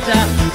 Santa.